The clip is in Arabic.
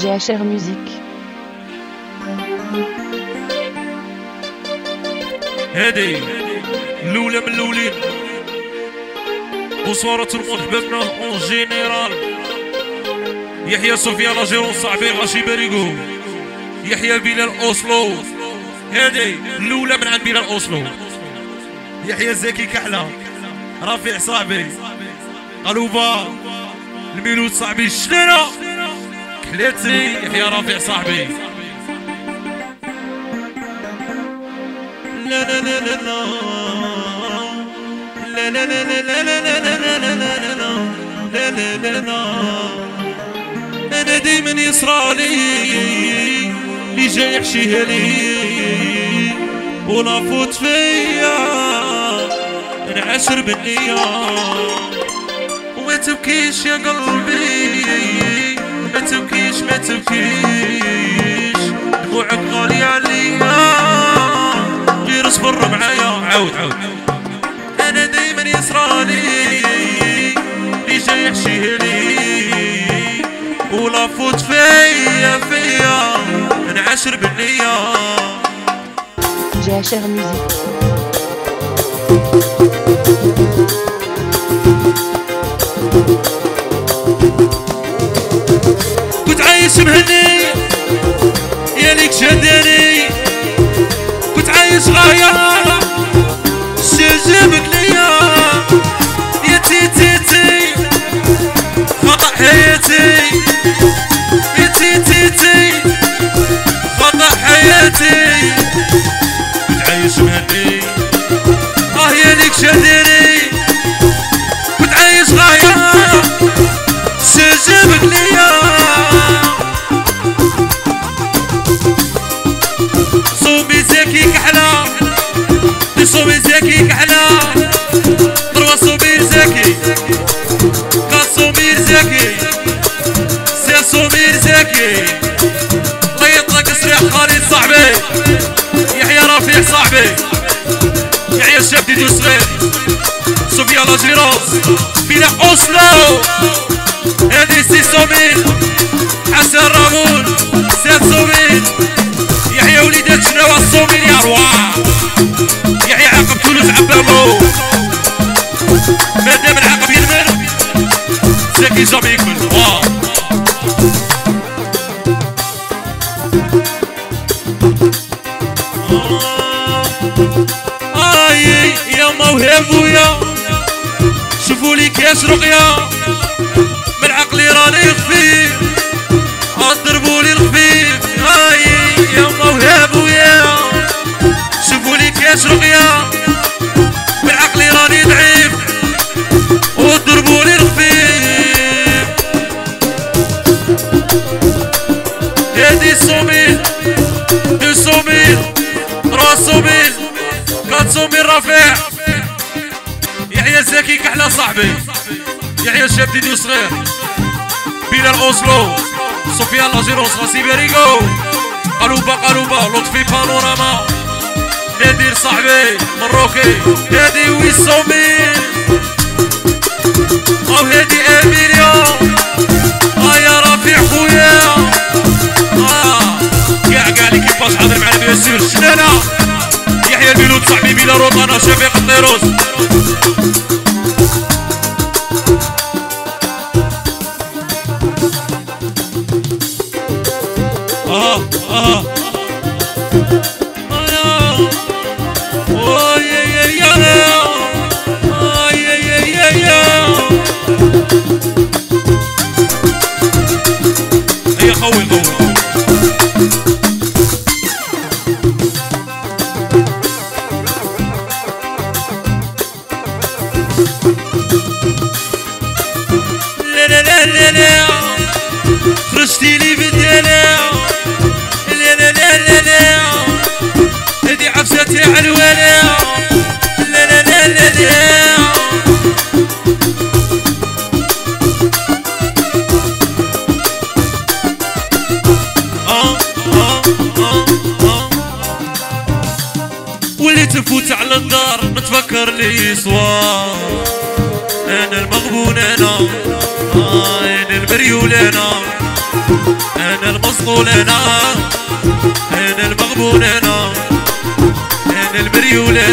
GHR Musique. هادي الاولى من الاولين بصورة حبابنا اون جينيرال يحيى سفيان لاجيرون صاحبي غاشي باريكو يحيى بلال اوسلو هادي الاولى من عند بلال اوسلو يحيى زكي كحله رفيع صاحبي قلوبه الميلود صاحبي الشنينه كحلاتي يحيى رفيع صاحبي لا لا لا لا لا لا لا لا لا لا لا لا لا لا لا أنا دايما يصرالي اللي جاي يحشيها لي ولا فوت فيا نعشر بالنية وما تبكيش يا قلبي عود. أنا دايما يسرالي لي جاي حشيلي ولا فوت فيا فيا نعشر بالنية جاشر ميوزيك كنت عايش بهني يا ليك شداني كنت عايش غاية. زكي الله يطلق خالد صاحبي. يحيى رفيع صاحبي. يحيى الشاب ديدو صغير صوفيا لاجيروس بلا اوسلو هادي سي صوميل حسن رامون. سيد صوميل يحيى وليدات شناوة الصوميل يا رواح يحيى عقب تونس عبامو. اي يا موهب ويا شوفوا لي كاش رقيه من عقلي راني خفيف كات صوميل رفيع يحيى زكي كحلة صاحبي. يحيى الشاب ديدي صغير. بلال أوسلو. سفيان لاجيروس غاسي باريكو قلوبة قلوبة لطفي بانوراما نادير صاحبي مروكي. هادي ويسومي. أو هادي اميليو آه يا رفيع خويا. آه. كاع كاع ليكيباج حاضر معنا بيان سور شنانا يحيى البيلوت صاحبي بلا روطانا شفيق الطيروس آه آه، لا خرجتي لي لا لا لا هذي لا لا لا لا آه، آه، آه، آه. على الدار نتفكر لي صوار أنا المغبون أنا آه، البريولينا أنا المصقولينا أنا المغبولينا أنا البريولنا.